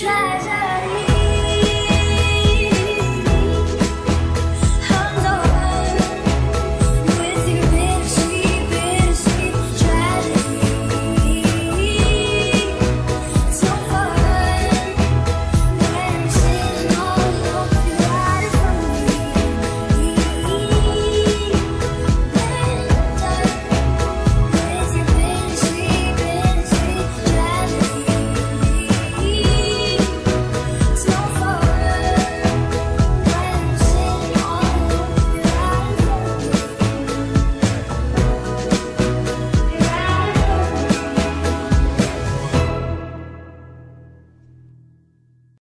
try.